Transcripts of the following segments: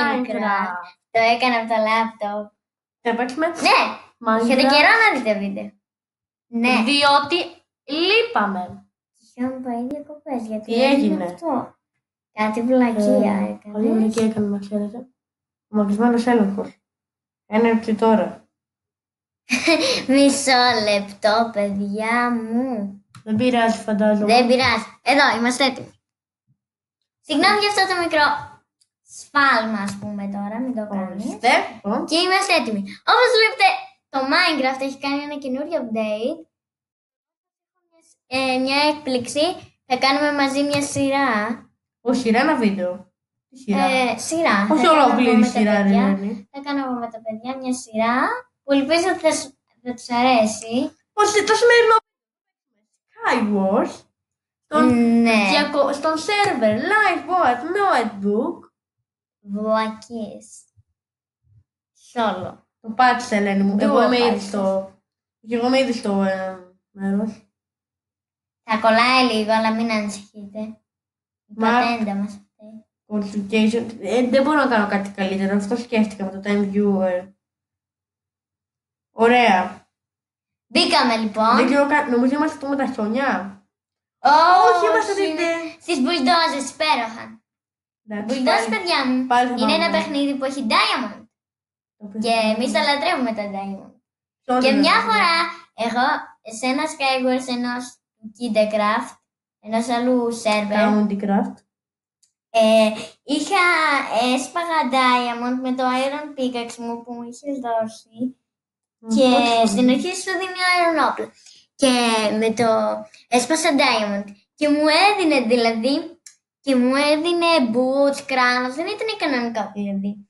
Minecraft. Το έκανα από το laptop. Θα παίξουμε Ναι, είχατε Minecraft. καιρό να δείτε βίντεο. Ναι. Διότι λείπαμε. Είχαμε πάει διακοπές, γιατί Τι έγινε; αυτό. Κάτι βλακεία Ε, έκανες. Πολύ μερικοί έκανε να ξέρετε. Ο μαγισμένος έλεγχος. Έναρξη τώρα. Μισό λεπτό, παιδιά μου. Δεν πειράζει φαντάζομαι. Δεν πειράζει. Εδώ, είμαστε έτοιμοι. Συγγνώμη για αυτό το μικρό σφάλμα, ας πούμε τώρα, μην το κάνεις. Ορίστε. Λοιπόν. Και είμαστε έτοιμοι. Όπως βλέπετε, το Minecraft έχει κάνει ένα καινούριο update. Ε, μια έκπληξη. Θα κάνουμε μαζί μια σειρά. Όχι, σειρά ένα βίντεο. Τι σειρά; Ε, σειρά. Όχι Θα κάνω εγώ ολόκληρη με τα σειρά, ρε παιδιά. Ελένη. Θα κάνω εγώ με τα παιδιά μια σειρά που ελπίζω ότι θα, σου- θα τους αρέσει. Πώς το σημερινό Skywars στον, Ναι. διακο- στον server live what notebook Βλακίες. Σόλο. το πάτησε Ελένη μου. Του Εγώ είμαι ήδη πάτησες. στο... Και εγώ είμαι ήδη στο ε, μέρος. Θα κολλάει λίγο, αλλά μην ανησυχείτε. Η Μα- πατέντα μας αυτή. Consultation. Ε, δεν μπορώ να κάνω κάτι καλύτερο. Αυτό σκέφτηκα με το time viewer. Ωραία. Μπήκαμε Δεν λοιπόν. ξέρω καν. Νομίζω είμαστε αυτό με τα χιονιά. Όχι, είμαστε είναι δείτε. Στις μπουλντόζες, υπέροχα. Εντάξει, Μπουλντόζες, πάλι- παιδιά μου, πάλι θα είναι ένα πάμε. παιχνίδι που έχει diamond. Το οποίο- Και εμείς τα λατρεύουμε τα diamond. Ποιο Και είναι μια αυτό; φορά, εγώ σε ένα Skywars ενός Kidecraft, ενός αλλού σερβερ, County Craft. ε, είχα έσπαγα diamond με το iron pickaxe μου που μου είχες δώσει και Όχι. στην αρχή σου δίνει iron όπλα. Και με το έσπασα diamond και μου έδινε δηλαδή και μου έδινε boots, κράνος, δεν ήταν κανονικά δηλαδή.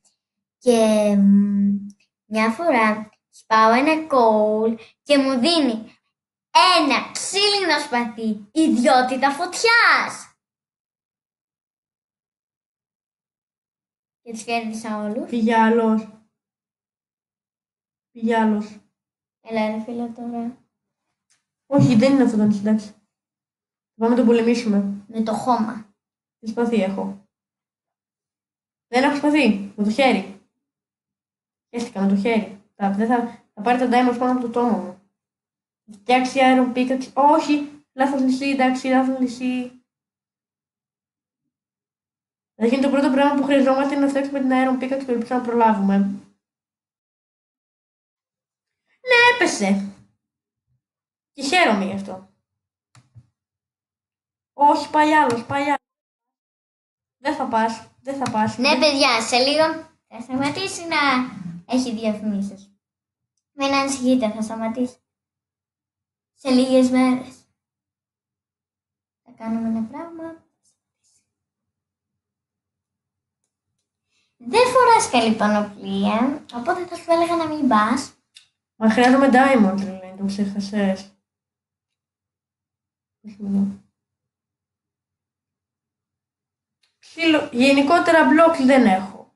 Και μ, μια φορά σπάω ένα coal και μου δίνει ένα ξύλινο σπαθί, ιδιότητα φωτιάς. Και τους κέρδισα όλους. Πήγε άλλος. Πήγε άλλος. Έλα ρε φίλε τώρα. Όχι, δεν είναι αυτό το νησί, εντάξει. Πάμε να τον πολεμήσουμε. Με το χώμα. Τι σπαθί έχω. Δεν έχω σπαθί. Με το χέρι. Χαίστηκα με το χέρι. Θα, δεν θα, θα πάρει τα diamonds πάνω από το τόνο μου. Θα Φτιάξει iron pickaxe. Όχι! Λάθος νησί, εντάξει, λάθος νησί. Δηλαδή είναι το πρώτο πράγμα που χρειαζόμαστε είναι να φτιάξουμε την iron pickaxe και ελπίζω να προλάβουμε. Ναι, έπεσε. Και χαίρομαι γι' αυτό. Όχι, πάει άλλος, πάει άλλος. Δεν θα πας, δεν θα πας. Ναι παιδιά, σε λίγο θα σταματήσει να έχει διαφημίσεις. Μην ανησυχείτε, θα σταματήσει. Σε λίγες μέρες. Θα κάνουμε ένα πράγμα. Δεν φοράς καλή πανοπλία, οπότε θα σου έλεγα να μην πας. Μα χρειάζομαι diamond, λέει, το ξέχασες. Όχι, μόνο. Ξύλο, γενικότερα blocks δεν έχω.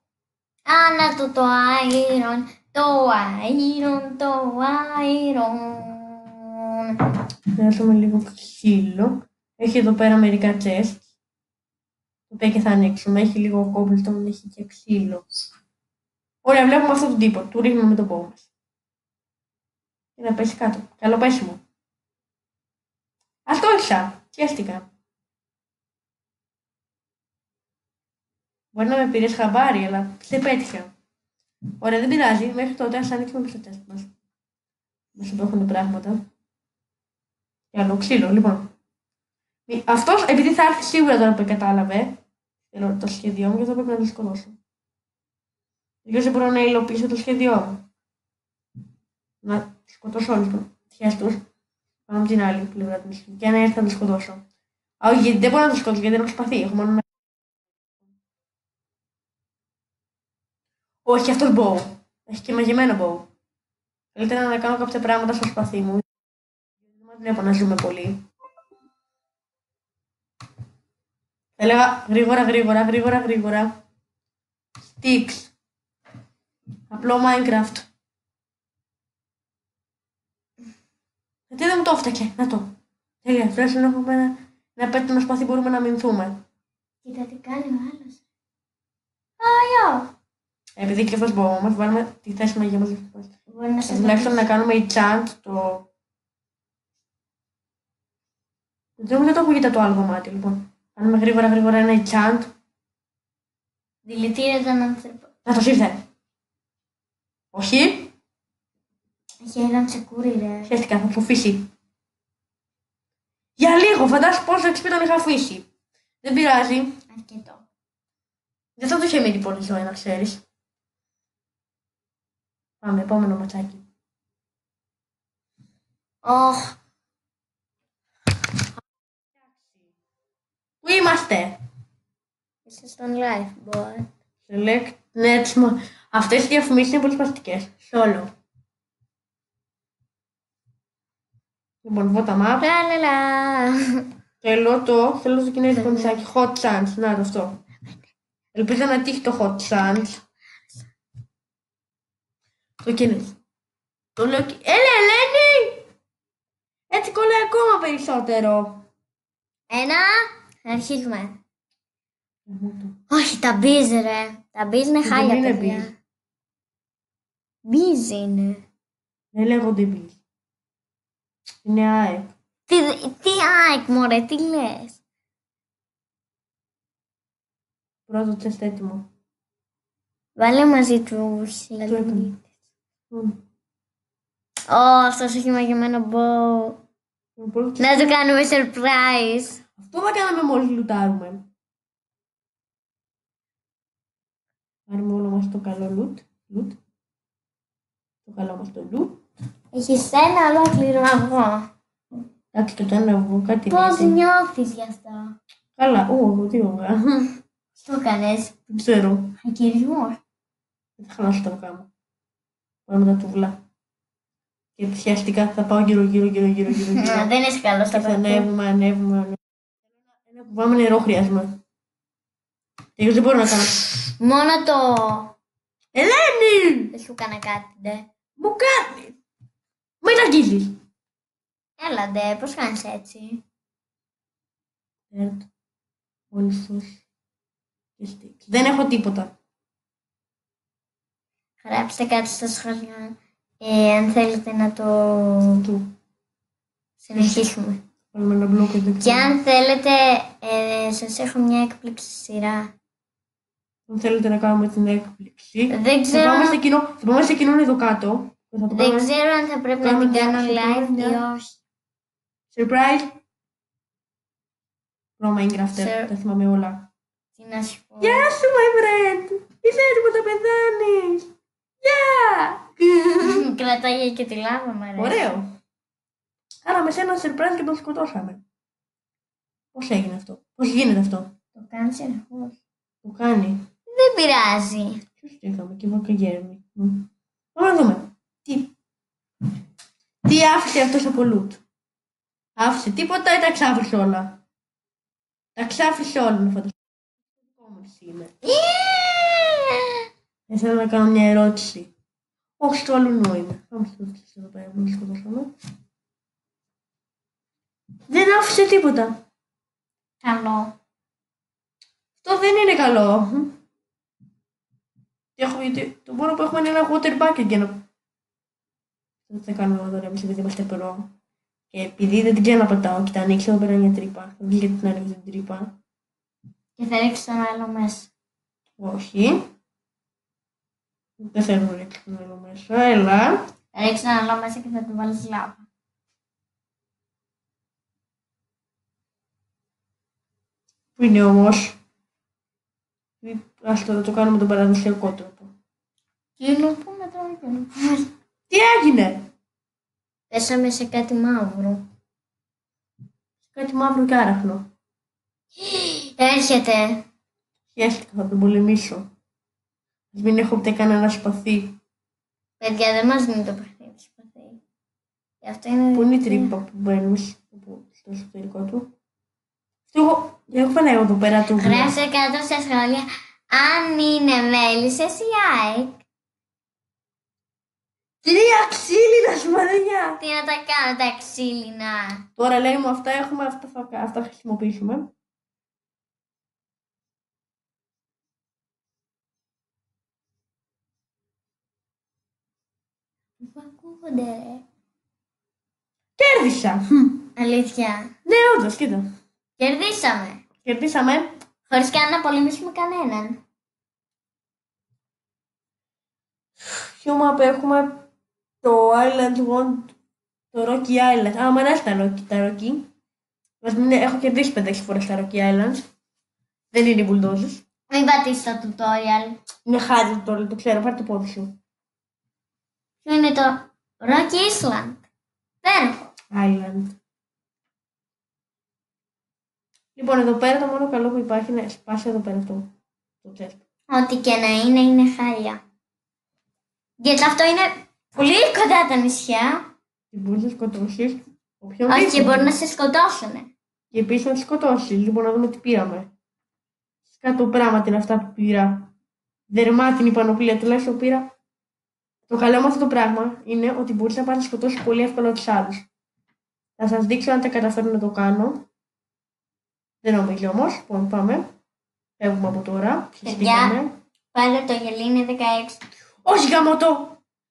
Άνα το το iron, το iron, το iron. Χρειάζομαι λίγο ξύλο. Έχει εδώ πέρα μερικά chests. Τα οποία και θα ανοίξουμε. Έχει λίγο cobblestone, έχει και ξύλο. Ωραία, βλέπουμε αυτόν τον τύπο. Του ρίχνουμε με τον πόβο μας. Και να πέσει κάτω. Καλό πέσιμο. Αυτό ήξα. Σκέφτηκα. Μπορεί να με πήρε χαμπάρι, αλλά δεν πέτυχα. Ωραία, δεν πειράζει. Μέχρι τότε ας ανοίξουμε πίσω το τεστ μας. Μας υπάρχουν πράγματα. Και άλλο ξύλο, λοιπόν. Μη- Αυτός, επειδή θα έρθει σίγουρα τώρα που κατάλαβε το- το σχέδιό μου, και θα πρέπει να το σκοτώσω. Γιατί δεν μπορώ να υλοποιήσω το σχέδιό μου. Να σκοτώσω όλους τους τυχές τους. Πάμε από την άλλη πλευρά του νησιού. Και αν έρθει να το σκοτώσω. Α, όχι, γιατί δεν μπορώ να το σκοτώσω, γιατί δεν έχω σπαθί. Έχω μόνο ένα... Όχι, αυτός bow. Έχει και μαγεμένο bow. Καλύτερα να κάνω κάποια πράγματα στο σπαθί μου. Δεν μας βλέπω να ζούμε πολύ. Θα έλεγα γρήγορα, γρήγορα, γρήγορα, γρήγορα. Sticks. Απλό Minecraft. Γιατί δεν μου το έφτιαξε. Να το. Τέλεια. Τουλάχιστον έχουμε ένα, ένα πέτρινο σπαθί μπορούμε να μηνθούμε. Κοίτα τι κάνει ο άλλος. Άγιο! Επειδή και αυτός μπορούμε, μας βάλουμε τη θέση μαγεία μας. Μπορεί να σε Τουλάχιστον να κάνουμε η chant το... Δεν δεν το ακούγεται το άλλο κομμάτι, λοιπόν. Κάνουμε γρήγορα γρήγορα ένα chant. Δηλητήρια των άνθρωπων. Να το ήρθε. Όχι. Έχει έναν τσεκούρι, ρε. Χαίστηκα, θα φοφήσει. Για λίγο, φαντάσου πόσο XP τον είχα αφήσει. Δεν πειράζει. Αρκετό. Δεν θα το είχε μείνει πολύ ζωή, να ξέρεις. Πάμε, επόμενο ματσάκι. Ωχ, Πού είμαστε; είσαι στον live, boy. Select Nets. μα- Αυτές οι διαφημίσεις είναι πολύ σπαστικές. Solo. Λοιπόν, βότα map. Λα λα λα. Θέλω το, θέλω το κινέζικο νησάκι. Hot Sands. Να το αυτό. Ελπίζω να τύχει το Hot Sands. Το κινέζικο. Το λέω και... Έλα, Ελένη! Έτσι κολλάει ακόμα περισσότερο. Ένα, αρχίζουμε. Όχι, τα μπίζ, ρε. Τα μπίζ είναι Δεν χάλια, είναι παιδιά. Μπίζ είναι. Δεν λέγονται εμείς. Είναι ΑΕΚ. Τι, τι ΑΕΚ, μωρέ, τι λες; Πρώτο τεστ έτοιμο. Βάλε μαζί τους Το έκανα. Μμ. Ω, αυτός έχει μαγεμένο μπο. Είναι πολύ Να του κάνουμε surprise. Αυτό θα κάναμε μόλις λουτάρουμε. Πάρουμε όλο μας το καλό λουτ. Λουτ. Το καλό μας το λουτ. Έχεις ένα ολόκληρο αυγό. Εντάξει και το ένα αυγό κάτι Πώς είναι. νιώθεις γι' αυτό; Καλά, ού, εγώ τι όγα. Τι το έκανες. Δεν ξέρω. Χακυρισμός. Δεν θα χαλάσω τα αυγά μου. Πάμε τα τούβλα. Και ουσιαστικά θα πάω γύρω γύρω γύρω γύρω γύρω Να, γύρω. δεν είσαι καλός Και στα θα παιδιά. ανέβουμε, ανέβουμε, ανέβουμε. Ένα που πάμε νερό χρειάζομαι. Εγώ δεν μπορώ να κάνω. Μόνο το... Ελένη! Δεν σου έκανα κάτι, ντε. Μου κάνει! Μην αγγίζεις! Έλα, ντε, πώς κάνεις έτσι; Ερτ. Όλους τους. Και sticks. Δεν έχω τίποτα. Γράψτε κάτι στα σχόλια. Ε, αν θέλετε να το Του. συνεχίσουμε. Βάλουμε ένα μπλοκ εδώ. Και αν θέλετε, ε, σας έχω μια έκπληξη σειρά. Αν θέλετε να κάνουμε την έκπληξη. Δεν Θα ξέρω, πάμε σε κοινό, θα πάμε σε κοινό εδώ κάτω. Και θα το δεν κάνουμε ξέρω αν θα πρέπει να Κάνουμε την μια- κάνω θα κάνουμε live ή μια- όχι. surprise. Pro Minecraft, Sure. τα θυμάμαι όλα. Τι να σου πω. Γεια σου, my friend! Είσαι έτοιμο να πεθάνεις! Γεια! Κρατάει και τη λάβα, μ' αρέσει. Ωραίο. Κάναμε σε ένα surprise και τον σκοτώσαμε. Πώς έγινε αυτό, πώς γίνεται αυτό; Το κάνεις συνεχώς. Το κάνει. Δεν πειράζει. Ποιος το είχαμε; Και εγώ και Γέρμη. Μμ. Πάμε να δούμε. Τι, τι άφησε αυτός από loot; Άφησε τίποτα ή τα ξάφησε όλα; Τα ξάφησε όλα να φανταστώ. σήμερα. Δεν θέλω να κάνω μια ερώτηση. Όχι στο άλλο νόημα. Πάμε στο στο εδώ πέρα που μόλις σκοτώσαμε. Δεν άφησε τίποτα. Καλό. Αυτό δεν είναι καλό. Μμ. Έχω, γιατί το μόνο που έχουμε είναι ένα water bucket για να... Δεν θα κάνουμε εδώ τώρα εμείς επειδή είμαστε προ. Και επειδή δεν την ξέρω να πατάω και τα ανοίξω εδώ πέρα μια τρύπα. Θα βγει γιατί την ανοίξω την τρύπα. Και θα ρίξεις τον άλλο μέσα. Όχι. Δεν θέλω να ρίξω τον άλλο μέσα. Έλα. Θα ρίξεις τον άλλο μέσα και θα του βάλεις λάβα. Πού είναι όμως; Ας τώρα το κάνουμε τον παραδοσιακό τρόπο. Κοινού που με τώρα κοινού. Τι έγινε; Πέσαμε σε κάτι μαύρο. Κάτι μαύρο και άραχνο. Έρχεται. Χαίστηκα, θα τον πολεμήσω. Ας μην έχω ούτε κανένα σπαθί. Παιδιά, δεν μας δίνει το παιχνίδι σπαθί. Γι' αυτό είναι... Πού είναι η τρύπα που μπαίνουμε στο στο εσωτερικό του; Αυτό εγώ, έχω ένα εδώ πέρα του. Γράψε κάτω στα σχόλια αν είναι μέλισσες ή ΑΕΚ. Τρία ξύλινα σμαρενιά. Τι να τα κάνω τα ξύλινα. Τώρα λέει μου αυτά έχουμε, αυτά θα αυτά θα χρησιμοποιήσουμε. Πού ακούγονται, ρε. Κέρδισα. Αλήθεια. Ναι, όντως, κοίτα. Κερδίσαμε. Κερδίσαμε. Χωρίς καν να πολεμήσουμε κανέναν. Ποιο map έχουμε το Island One, το Rocky Island. Α, μου αρέσει τα Rocky. Τα Rocky. Μας μην- έχω κερδίσει 5-6 φορές τα Rocky Islands. Δεν είναι οι bulldozers. Μην πατήσεις το tutorial. Είναι χάρη τώρα, το ξέρω, πάρε το πόδι σου. Ποιο είναι το Rocky Island. Πέροχο. Island. Λοιπόν, εδώ πέρα το μόνο καλό που υπάρχει είναι σπάσει εδώ πέρα αυτό. Το chest. Ό,τι και να είναι, είναι χάλια. Γιατί αυτό είναι πολύ κοντά τα νησιά. Και μπορείς να σκοτώσεις όποιον Όχι, και δίθεν. μπορεί να σε σκοτώσουν. Και επίσης να τη σκοτώσεις. Λοιπόν, να δούμε τι πήραμε. Κάτω πράγματι είναι αυτά που πήρα. Δερμάτινη πανοπλία, τουλάχιστον πήρα. Το καλό με αυτό το πράγμα είναι ότι μπορείς να πάρει να σκοτώσεις πολύ εύκολα τους άλλους. Θα σας δείξω αν τα καταφέρω να το κάνω. Δεν νομίζω όμως. Λοιπόν, πάμε. Φεύγουμε από τώρα. Συστήκαμε. Πάλι το γελί είναι 16. Όχι, γαμώτο!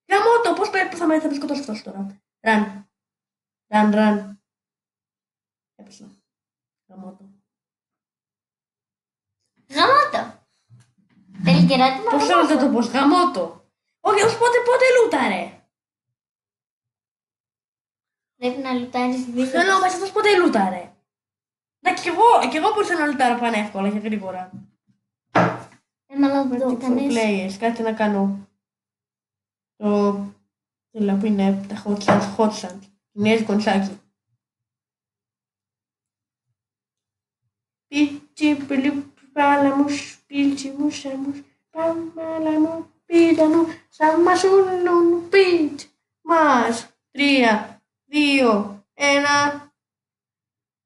Γαμώτο! Πώς πρέπει θα με, θα με σκοτώσεις αυτός τώρα. Ραν. Ραν, ραν. Έπεσα. Γαμώτο. Γαμώτο. Θέλει και ερώτημα. Πώς θέλω να το πω, γαμώτο. Όχι, ω πότε, πότε λούταρε. Πρέπει να λουτάρεις δύο. Θέλω να μας πότε λούταρε. Να κι εγώ, κι εγώ μπορούσα να λουτάρω πανεύκολα και γρήγορα. Ε, μάλλον For το κάνεις; players, κάτι να κάνω. Το. Τέλα που είναι τα hot sands, hot sands. Κινέζικο κονσάκι. Πίτσι, πιλί, πάλα μου, πίτσι μου, σε μου, πάμαλα μου, πίτα μου, σαν μασούλουν, πίτ, μας. Τρία, δύο, ένα.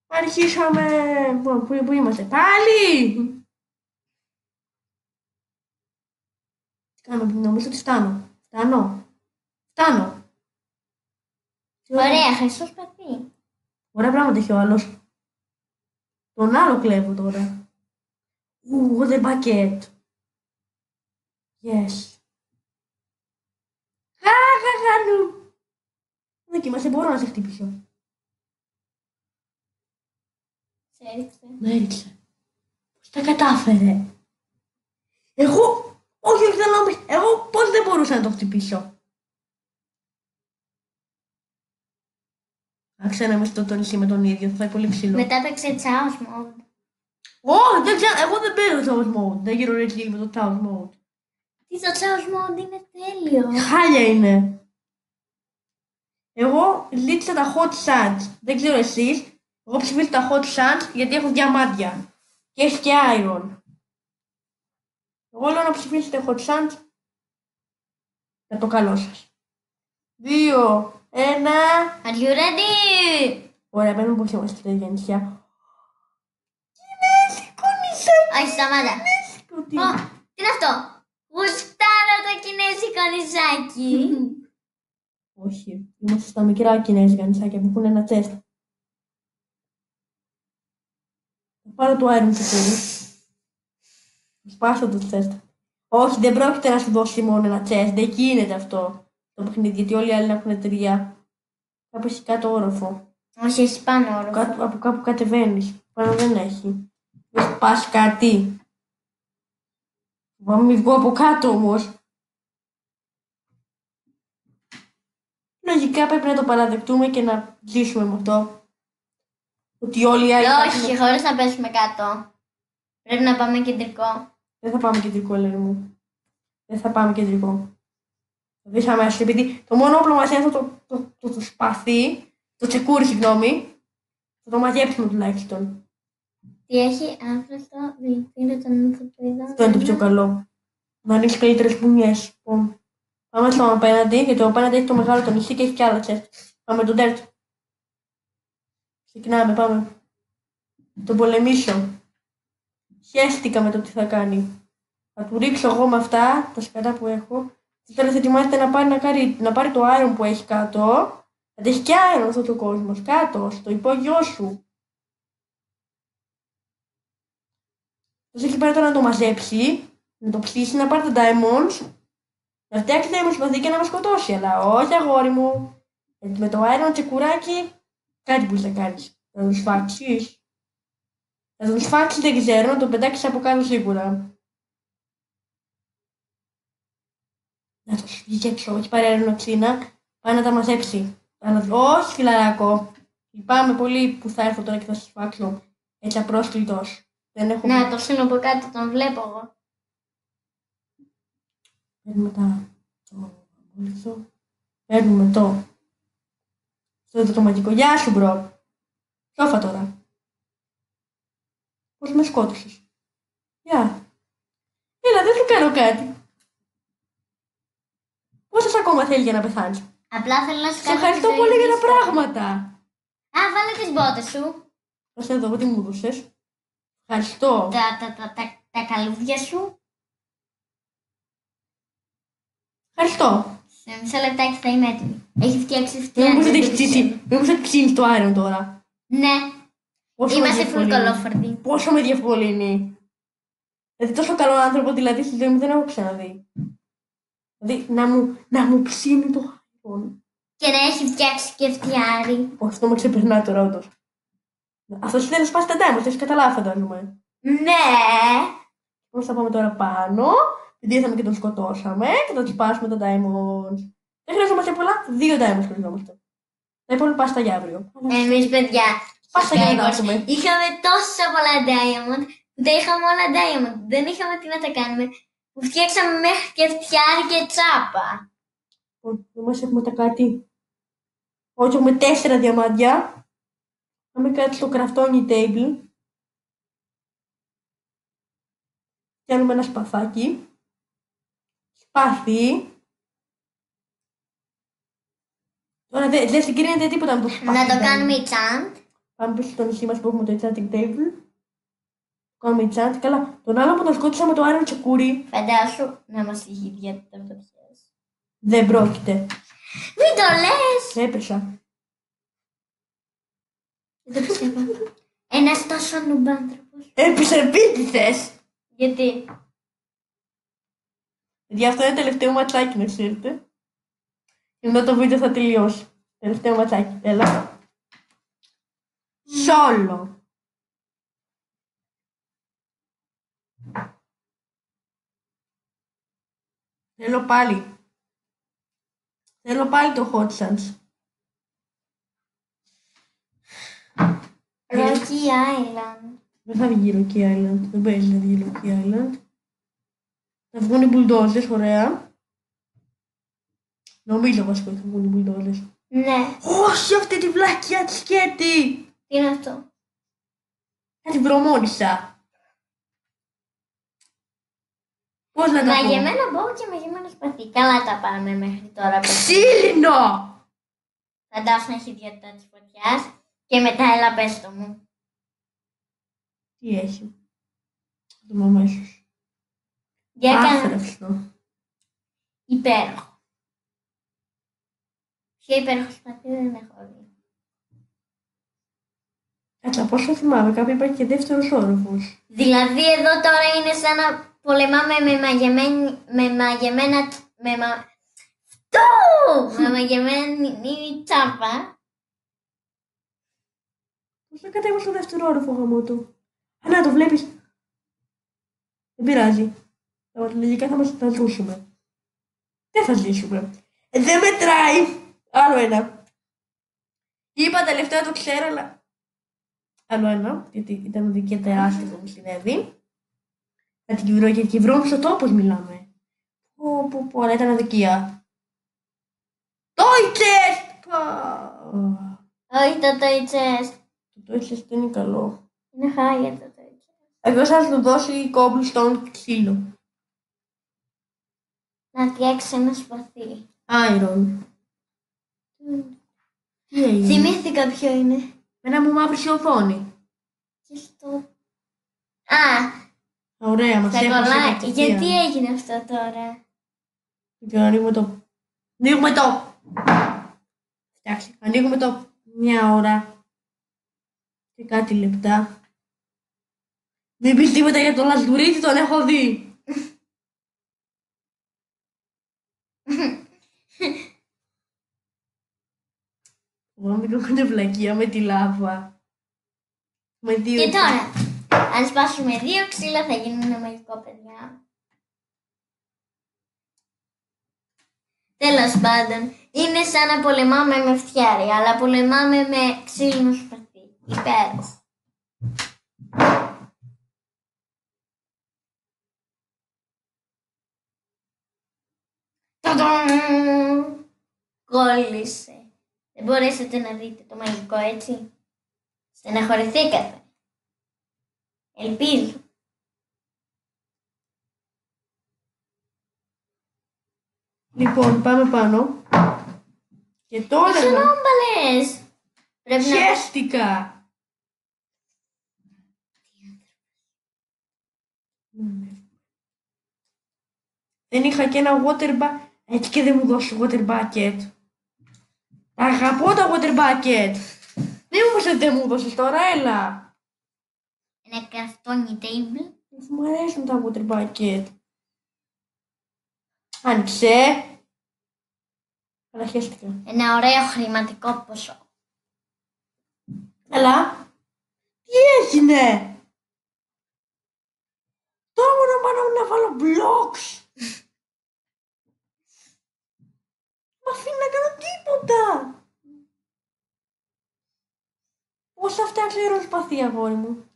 Αρχίσαμε. Πού, πού, πού είμαστε, πάλι! Τι κάνω, νομίζω ότι φτάνω. Φτάνω. Φτάνω. Τι Ωραία, χρυσό σπαθί. Ωραία πράγματα έχει ο άλλος. Τον άλλο κλέβω τώρα. Ου, the bucket. Yes. Χαγαγανου. Δοκίμασε, μπορώ να σε χτυπήσω. Σε έριξε. Με έριξε. Πώς τα κατάφερε; Εγώ, όχι, όχι, δεν νόμιζα. Εγώ πώς δεν μπορούσα να το χτυπήσω. Άξα να είμαστε το νησί με τον ίδιο, θα πάει πολύ ψηλό. Μετά παίξε Chaos Mode. Όχι, δεν ξέρω, εγώ δεν παίζω το Chaos Mode. Δεν γύρω Red League με το Chaos Mode. Τι το Chaos Mode είναι τέλειο. Χάλια είναι. Εγώ λύτησα τα Hot Sands. Δεν ξέρω εσείς. Εγώ ψηφίζω τα Hot Sands γιατί έχω διαμάντια. Και έχει και Iron. Εγώ λέω να ψηφίσετε Hot Sands για το καλό σας. Δύο, ένα. Are you ready? Ωραία, παίρνουμε πως είμαστε στα ίδια νησιά. Κινέζικο νησάκι. Όχι, σταμάτα. Κινέζικο τι. Ω, τι είναι αυτό; Γουστάρω το κινέζικο νησάκι. Όχι, είμαστε στα μικρά κινέζικα νησάκια που έχουν ένα τσέστ. Θα πάρω το Iron Security. Θα σπάσω το τσέστ. Όχι, δεν πρόκειται να σου δώσει μόνο ένα τσέστ. Δεν γίνεται αυτό το παιχνίδι, γιατί όλοι οι άλλοι έχουν τρία. Κάπου έχει κάτω όροφο. Όχι, εσύ πάνω όλο. Κάτω, από κάπου κατεβαίνεις. Πάνω δεν έχει. Δεν σπάσει κάτι. Μα μην βγω από κάτω όμως. Λογικά πρέπει να το παραδεχτούμε και να ζήσουμε με αυτό. Ότι όλοι οι άλλοι. θα Όχι, έχουν- χωρίς να πέσουμε κάτω. Πρέπει να πάμε κεντρικό. Δεν θα πάμε κεντρικό, λέει μου. Δεν θα πάμε κεντρικό. Θα δεις αμέσως, επειδή το μόνο όπλο μας είναι αυτό το, το, το, το σπαθί, το τσεκούρι, συγγνώμη. Θα το μαζέψουμε τουλάχιστον. Τι έχει άφραστο δηλητήριο των ανθρωπίδων. Αυτό είναι το πιο καλό. Να ανοίξει καλύτερες μπουνιές. Λοιπόν, πάμε στο απέναντι, γιατί το απέναντι έχει το μεγάλο το νησί και έχει κι άλλα τσέστ. Πάμε τον Τέρτ. Ξεκινάμε, πάμε. Τον πολεμήσω. Χαίστηκα με το τι θα κάνει. Θα του ρίξω εγώ με αυτά, τα σκατά που έχω. Και τώρα θα ετοιμάζεται να πάρει, να, πάρει, να πάρει το iron που έχει κάτω. Θα έχει και iron αυτό το κόσμο. Κάτω, στο υπόγειό σου. Θα έχει πέρα τώρα να το μαζέψει, να το ψήσει, να πάρει τα diamonds Να φτιάξει να μου συμπαθεί και να με σκοτώσει. Αλλά όχι, αγόρι μου. Γιατί με το αέριο τσεκουράκι κάτι που θα κάνεις. Να τον σφάξεις. Να τον σφάξεις δεν ξέρω, να τον πετάξεις από κάτω σίγουρα. Να το βγει έξω, όχι πάρει αερονοξίνα. Πάει να τα μαζέψει. Όχι, φιλαράκο. Λυπάμαι πολύ που θα έρθω τώρα και θα σας σφάξω. Έτσι απρόσκλητο. Δεν έχω. Να το στείλω από κάτω, τον βλέπω εγώ. Παίρνουμε τα. Το. Παίρνουμε το. Στο δραματικό. Γεια σου, μπρο. Σόφα τώρα; Πώς με σκότωσες; Γεια. Έλα, δεν σου κάνω κάτι. Πόσες ακόμα θέλει για να πεθάνεις; Απλά θέλω να σου Σε κάνω. ευχαριστώ τη ζωή πολύ για τα δύσκολη. πράγματα. Α, βάλε τις μπότες σου. Δώστε εδώ, τι μου έδωσες. Ευχαριστώ. Τα, τα, τα, τα, τα καλούδια σου. Ευχαριστώ. Σε μισό λεπτάκι θα είμαι έτοιμη. Έχει φτιάξει Μήπως φτιάξει. δεν έχεις ψήσει. Μήπως θα ψήνεις το άρεον τώρα. Ναι, Πόσο με είμαστε full διευκολύνει. κολόφορδοι. Πόσο με διευκολύνει. Δηλαδή τόσο καλό άνθρωπο δηλαδή στη ζωή μου δεν έχω ξαναδεί. Δηλαδή να μου, να μου ψήνει το άρεον. Και να έχει φτιάξει και φτιάρι. Όχι, αυτό με ξεπερνάει τώρα όντως. Αυτός ήθελε να σπάσει τα diamonds, το έχεις καταλάβει φαντάζομαι. Ναι. Πώς θα πάμε τώρα πάνω, επειδή ήρθαμε και τον σκοτώσαμε και θα τους σπάσουμε τα diamonds. Δεν χρειαζόμαστε πολλά, δύο diamonds χρειαζόμαστε. Τα υπόλοιπα στα για αύριο. Εμείς, παιδιά, Πάσα για να Στέγος, δώσουμε. είχαμε τόσα πολλά diamond που τα είχαμε όλα diamond. Δεν είχαμε τι να τα κάνουμε. Που φτιάξαμε μέχρι και φτιάρι και τσάπα. Εμάς έχουμε τα κάτι. Όχι, έχουμε τέσσερα διαμάντια. Έχουμε κάτι στο κραφτόνι table. Κάνουμε ένα σπαθάκι. Σπάθι. Τώρα δεν δεν συγκρίνεται τίποτα με το σπάθι. Να το δηλαδή. κάνουμε chant. Πάμε πίσω στο νησί μας που έχουμε το enchanting table. Κάνουμε enchant. Καλά, τον άλλο που τον σκότωσα με το iron τσεκούρι Φαντάσου να μας είχε ιδιαίτερα αυτοπιές. δεν πρόκειται. Μην το λες! Έπεσα. Δεν το πιστεύω. Ένας τόσο νουμπάνθρωπος. Έπεσα επίτηδες. Γιατί; Γι' αυτό είναι τελευταίο ματσάκι να ξέρετε. Και μετά το βίντεο θα τελειώσει. Τελευταίο ματσάκι. Έλα. Σόλο. Θέλω πάλι. Θέλω πάλι το Hot Sands. Rocky Island. Δεν θα βγει Rocky Island. Δεν παίζει να βγει Rocky Island. Θα βγουν οι bulldozers, ωραία. Νομίζω βασικά ότι θα βγουν οι bulldozers. Ναι. Όχι αυτή τη βλάκια τη σκέτη! Τι είναι αυτό; Κάτι βρωμόνισα. Πώς να τα πω; Μαγεμένο μπόμπο και μαγεμένο σπαθί. Καλά τα πάμε μέχρι τώρα. παιδιά. Ξύλινο! Φαντάσου να έχει ιδιότητα της φωτιάς. Και μετά έλα πες το μου. Τι έχει; Το δούμε αμέσως. Για κάνε Άθραυστο. υπέροχο. Πιο υπέροχο σπαθί δεν έχω δει. Κάτσα, πώς το θυμάμαι, κάποιο υπάρχει και δεύτερος όροφος. Δηλαδή εδώ τώρα είναι σαν να πολεμάμε με, μαγεμένη, με μαγεμένα... Με μα... Αυτό! με μαγεμένη τσάπα. Πώς θα κατέβω στο δεύτερο όροφο γαμό του. Α, να το βλέπεις. Δεν πειράζει. Τα λογικά θα μας θα ζούσουμε. Δεν θα ζήσουμε. Ε, δεν μετράει. Άλλο ένα. Είπα τελευταία το ξέρω, αλλά... Άλλο ένα, γιατί ήταν δική τεράστια που μου συνέβη. Θα την κυβρώ, γιατί κυβρώνω στο τόπος μιλάμε. Πω, πω, πω, αλλά ήταν αδικία. Τόιτσες! Πα. Όχι το τοίτσες. Το τόιτσες δεν είναι καλό. Είναι χάγια το τοίτσες. Εγώ θα του δώσει cobblestone ξύλο. Να φτιάξεις ένα σπαθί. Iron. Τι έγινε; Θυμήθηκα ποιο είναι. Ένα μου μαύρη η οθόνη. Και στο... Α, Ωραία, μας τα έχασε κολλάκι. κατευθείαν. Γιατί έγινε αυτό τώρα; Και ανοίγουμε το... Ανοίγουμε το... Εντάξει, ανοίγουμε το μια ώρα και κάτι λεπτά. Μην πεις τίποτα για τον Λασδουρίτη, τον έχω δει. Φοβάμαι να έχουν βλακία με τη λάβα. Με δύο... Και τώρα, αν σπάσουμε δύο ξύλα θα γίνουν ένα μαγικό παιδιά. Τέλος πάντων, είναι σαν να πολεμάμε με φτιάρι, αλλά πολεμάμε με ξύλινους Υπέροχο. Τανταμ! Κόλλησε. Δεν μπορέσατε να δείτε το μαγικό έτσι. Στεναχωρηθήκατε. Ελπίζω. Λοιπόν, πάμε πάνω. Και τώρα. Πόσο νόμπαλες. Πρέπει να... Χαίστηκα. Δεν είχα και ένα water bucket. Έτσι και δεν μου δώσει water bucket. Αγαπώ τα water bucket. Δεν μου είπες ότι δεν μου δώσεις τώρα, έλα. Ένα καρτόνι table. Μου αρέσουν τα water bucket. Άνοιξε. Αλλά χαίστηκα. Ένα ωραίο χρηματικό ποσό. Έλα. Τι έγινε. Τώρα μπορώ πάνω να βάλω blocks. Μ' αφήνει να κάνω τίποτα. Πώς θα φτιάξει αεροσπαθή, αγόρι μου.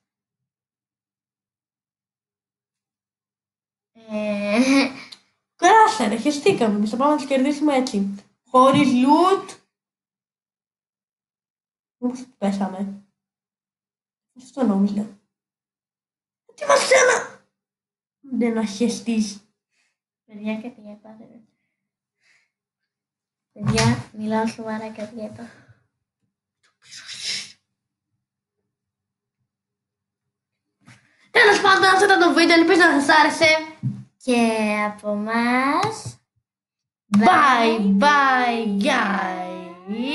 Ε, Κράσανε, χεστήκαμε. Εμείς θα πάμε να τις κερδίσουμε έτσι. Χωρίς loot. Όπως πέσαμε. Αυτό νόμιζα. Τι μας ξανά. Δεν να χεστείς. παιδιά, κάτι έπαθε. Παιδιά, μιλάω σοβαρά κάτι έπαθε. Τέλος πάντων, αυτό ήταν το βίντεο. Ελπίζω να σας άρεσε. Και από μας... Bye, bye, guys.